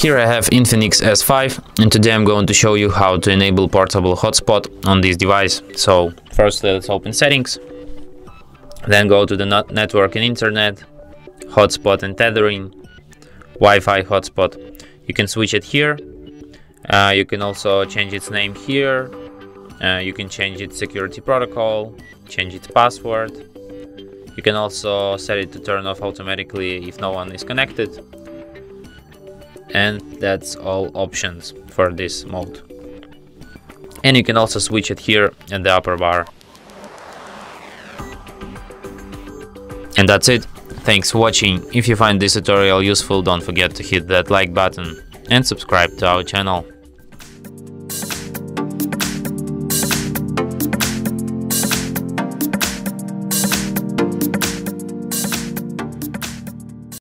Here I have Infinix S5 and today I'm going to show you how to enable portable hotspot on this device. So first let's open settings, then go to the network and internet, hotspot and tethering, Wi-Fi hotspot. You can switch it here. Uh, you can also change its name here. Uh, you can change its security protocol, change its password. You can also set it to turn off automatically if no one is connected. And that's all options for this mode. And you can also switch it here in the upper bar. And that's it. Thanks for watching. If you find this tutorial useful don't forget to hit that like button and subscribe to our channel